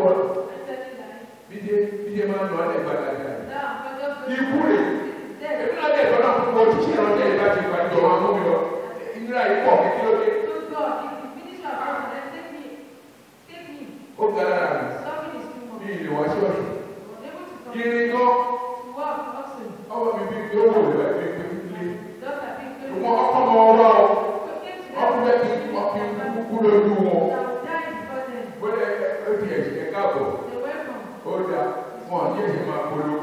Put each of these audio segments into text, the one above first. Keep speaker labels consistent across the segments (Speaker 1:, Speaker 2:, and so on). Speaker 1: bọ̀
Speaker 2: bídé bídé máa ń lọ ẹ̀ gbàdàgbà
Speaker 1: ikú rè èmi náà bẹ̀rẹ̀ lọ́nà fún ọdún tí ẹ̀rọ tẹ̀lé bá ti gbà jọ wọn mú mi lọ
Speaker 2: ìnira yìí pọ̀ kékeré
Speaker 1: ó gbára Gracias.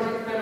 Speaker 1: Gracias.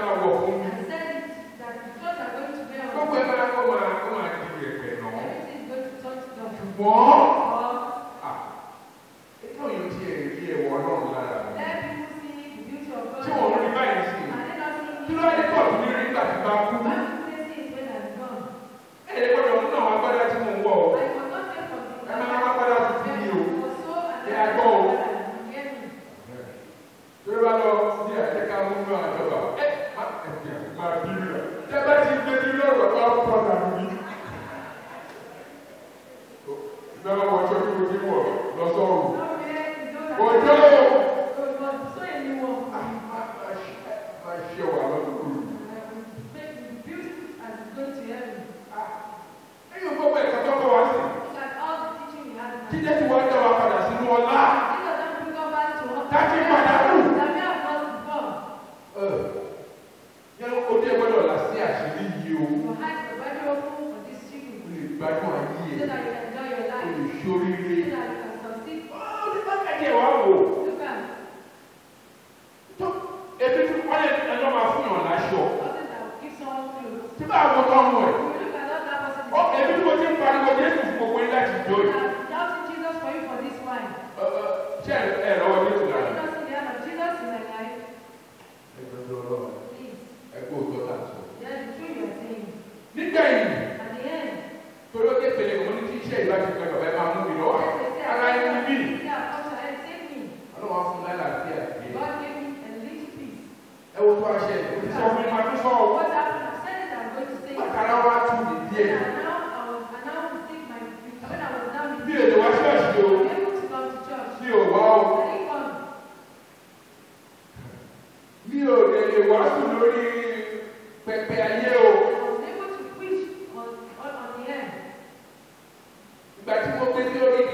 Speaker 2: Gracias.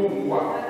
Speaker 1: Cuba.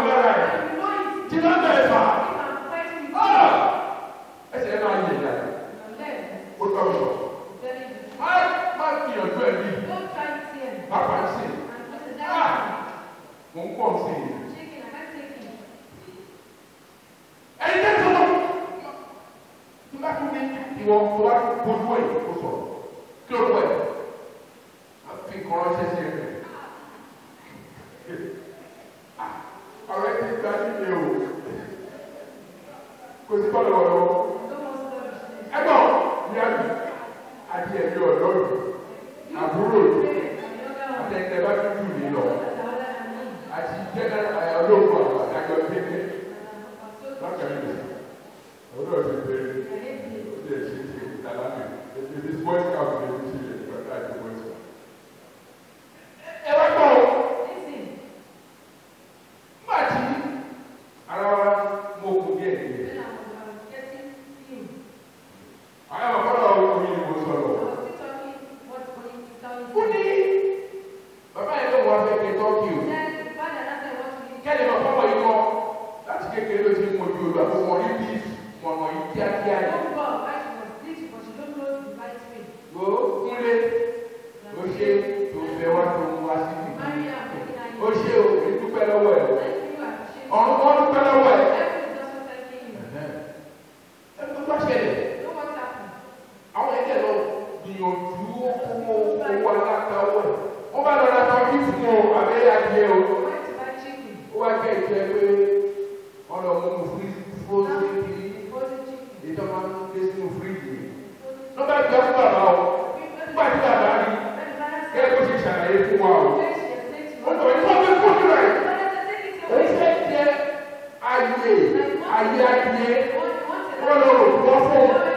Speaker 2: ayé ayé ó lọ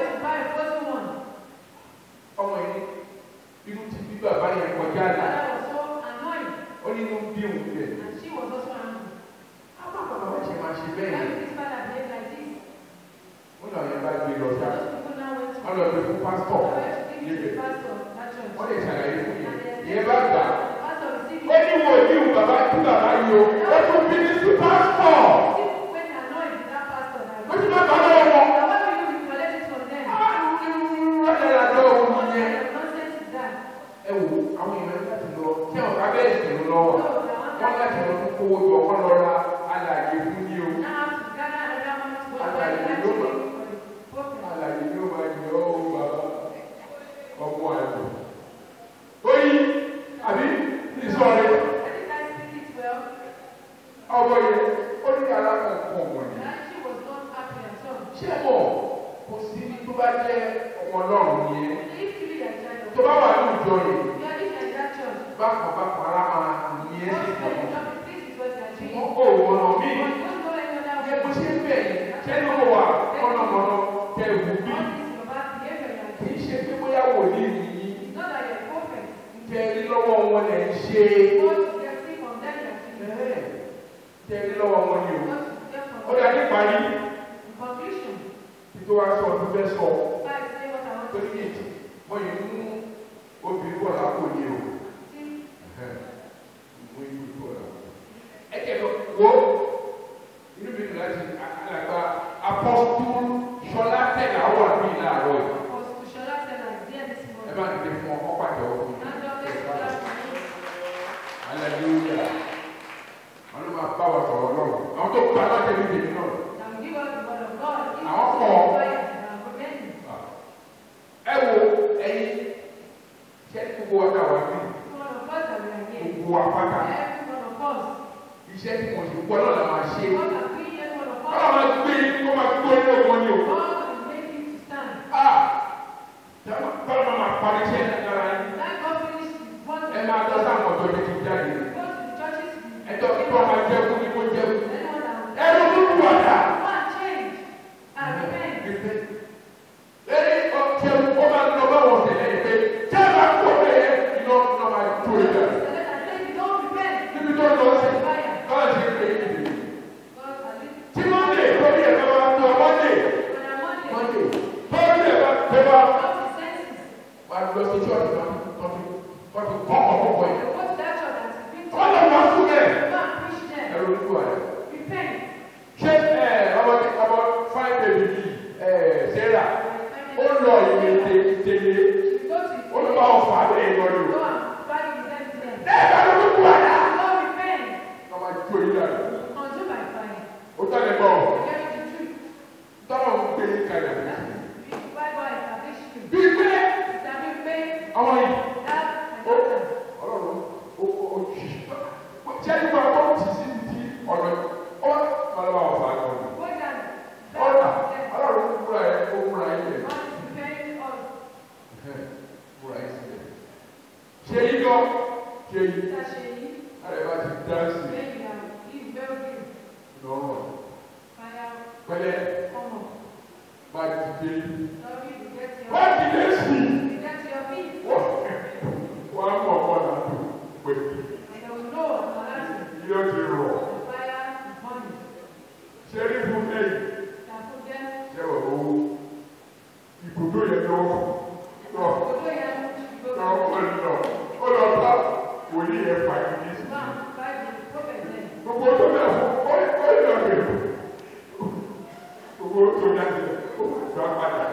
Speaker 2: wá sí. Gbogbo àpáta. Iṣẹ́ tí mo ṣe gbọ́ lọ́la máa ṣe.
Speaker 1: Ọlọ́run máa gbé kó máa gbé ọwọ́ ni o.
Speaker 2: yang Tuhan. Daripada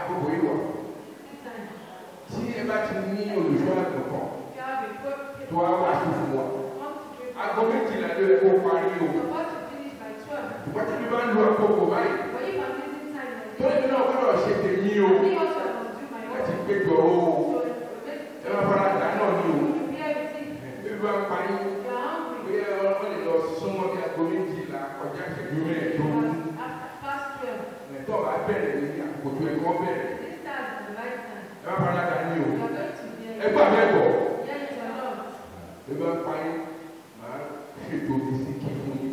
Speaker 2: àkókò yìí wọ̀ tí ẹ bá ti ní olùṣọ́
Speaker 1: àgùntàn tó wá wà fún wọn aago méjìlá ló yẹ kó parí o ìgbà tí mi bá ń lo àkókò báyìí tó lè ní ọgbọ́dọ̀ ṣe
Speaker 3: tèmi o láti gbẹgbọ o.
Speaker 1: wọ́n bẹ̀rẹ̀. ẹ má fara dà ní o ẹ gbà bẹ́ẹ̀ bọ̀
Speaker 2: ẹ bá parí màá ṣètò bisikì fún yín fún yín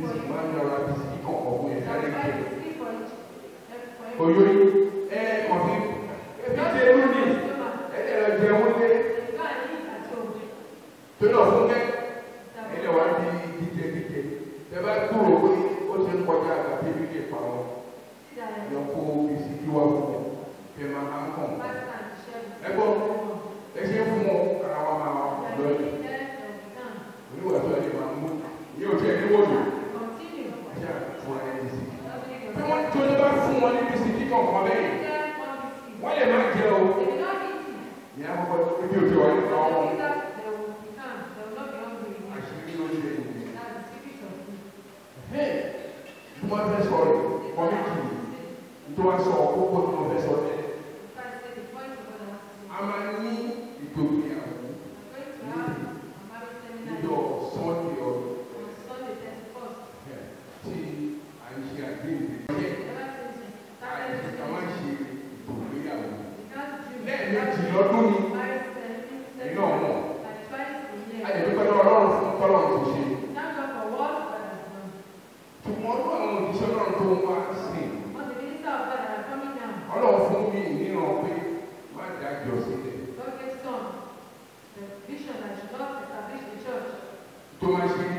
Speaker 2: bisikì máa ń yọra bisikì kọ̀ọ̀kan fún yín sáré kẹ́ oyún. Tomás Guilherme.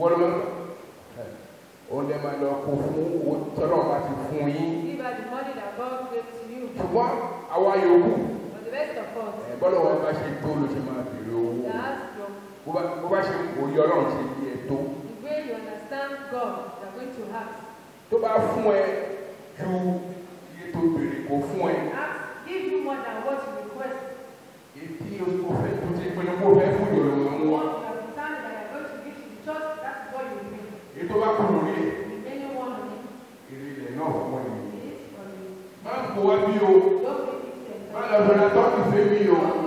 Speaker 2: wọ́n o lè máa lọ kó fún owó tọ́lọ̀ bá ti fún yín.
Speaker 1: ṣùgbọ́n àwa yòówù bọ́lá wọn bá
Speaker 2: ṣe tó ló ṣe máa bèrè owó bó bá ṣe òye ọlọ́run ṣe bí ẹ tó.
Speaker 1: tó bá fún ẹ
Speaker 2: ju iye tó bèrè kó fún ẹ. give you more than what you request. èyí o fẹ́ tó ti pinnu kó fẹ́ fún ìròyìn wa.
Speaker 1: kó wá bí o má lọ fẹ́ràn tọ́kì sí mi o.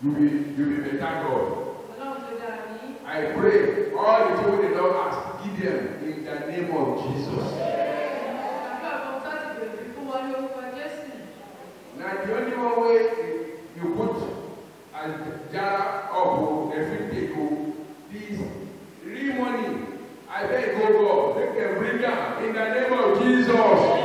Speaker 2: You be, you be better. God.
Speaker 1: I pray all the people the Lord has
Speaker 2: given them in the name of Jesus.
Speaker 1: Now the only
Speaker 2: one way you, you put and jar up every day go this real money. I beg go oh God, make them bring them in the name of Jesus.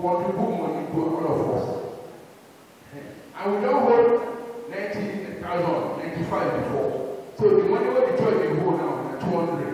Speaker 2: contribute money to all of us. And we don't hold 19,000, 95 before. So the money we the church will hold now, 200.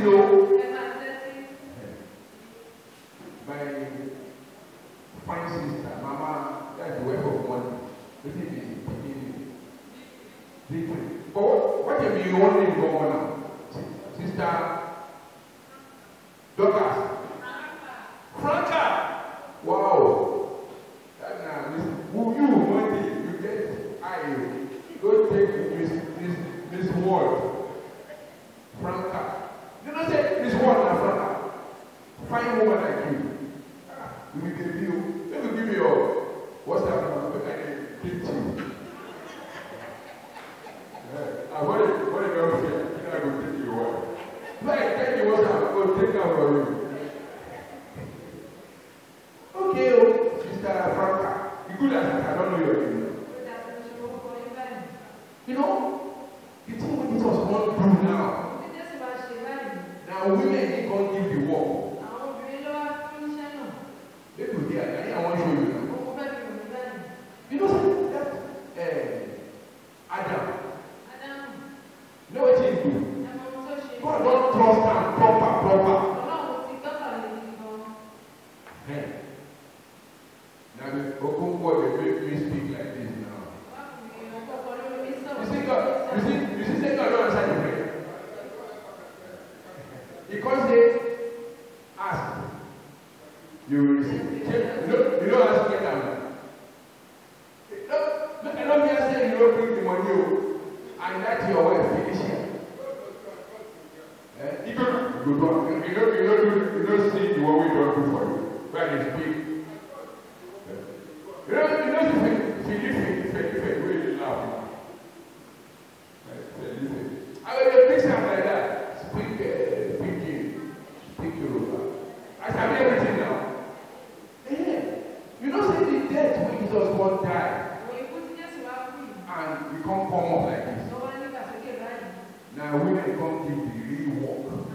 Speaker 2: ensinou Jesus God die, and become up like this. Now women come give the real work.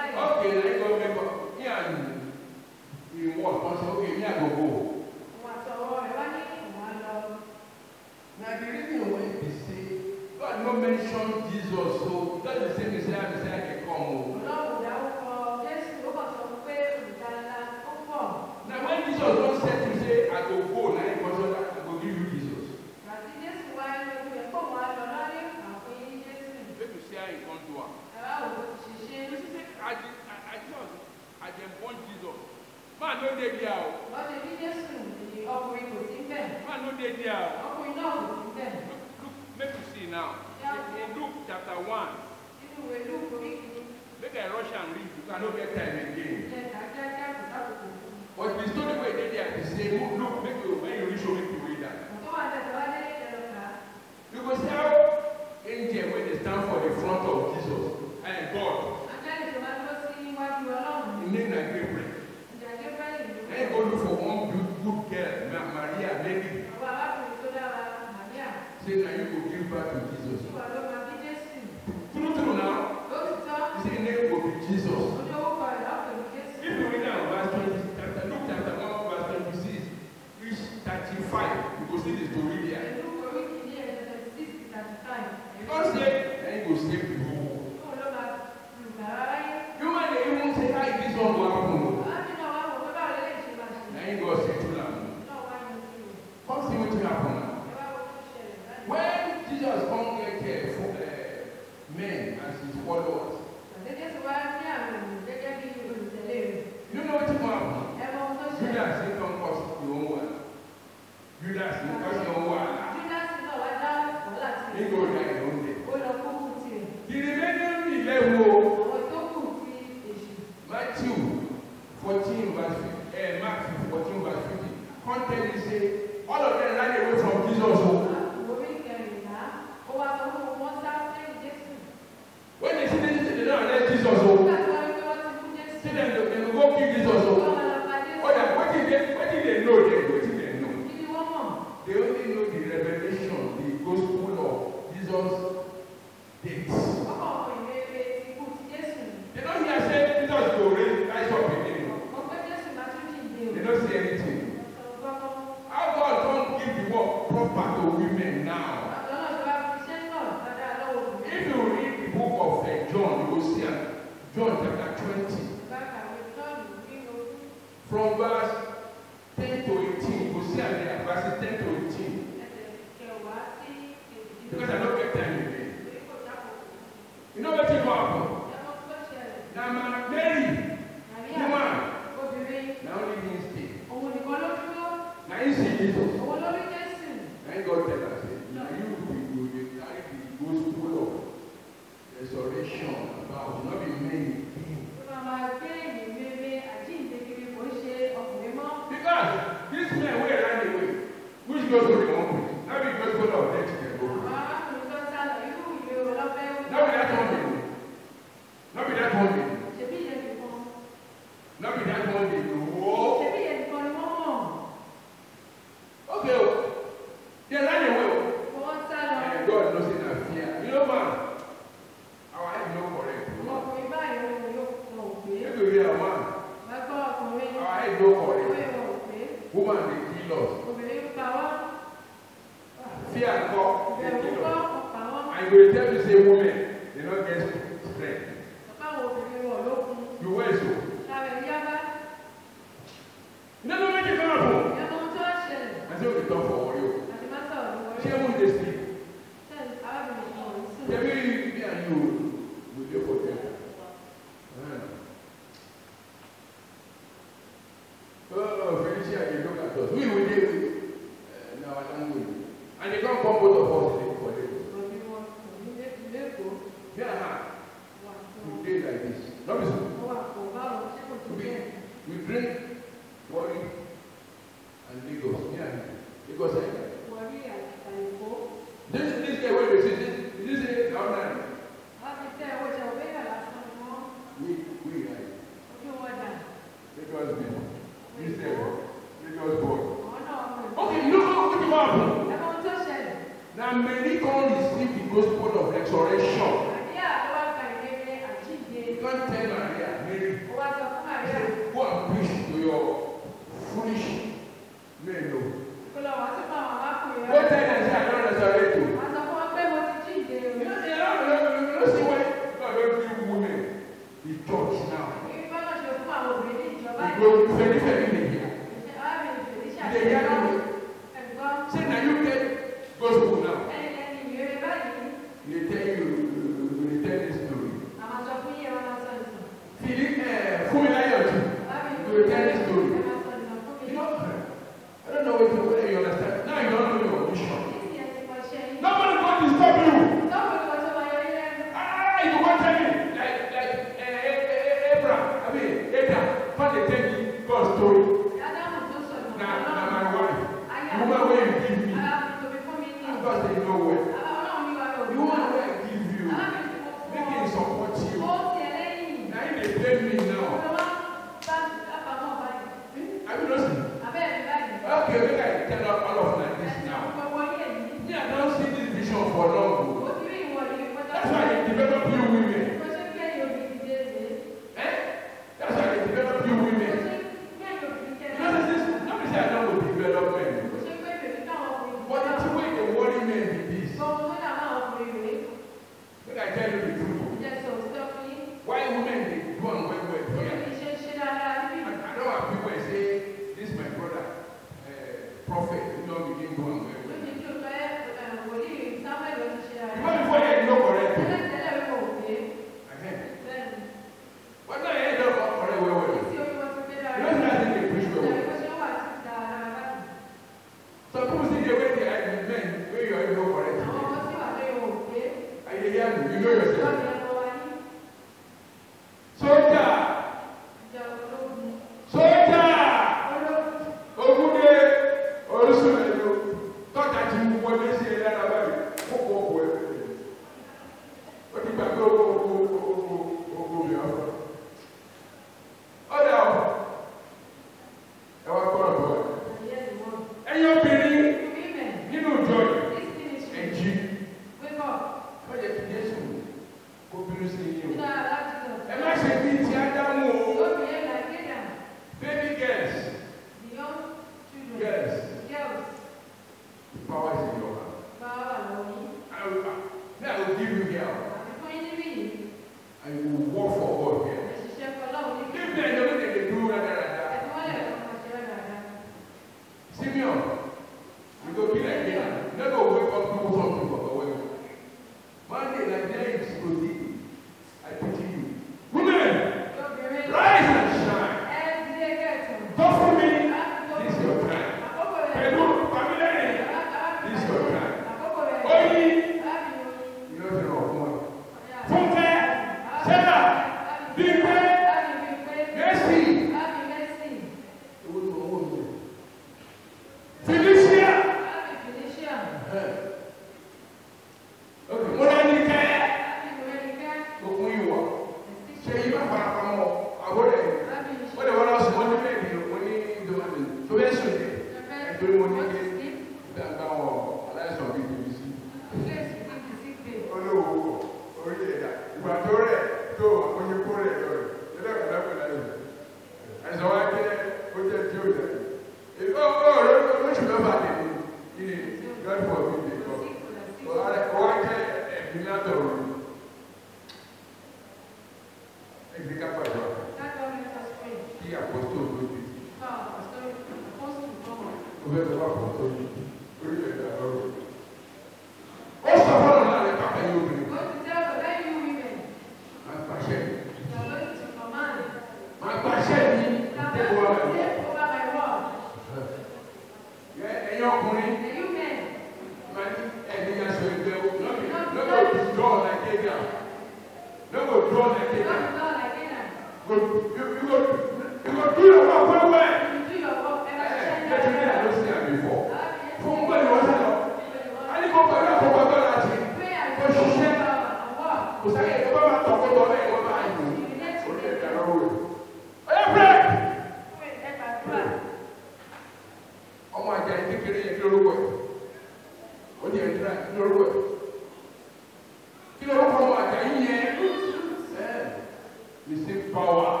Speaker 2: power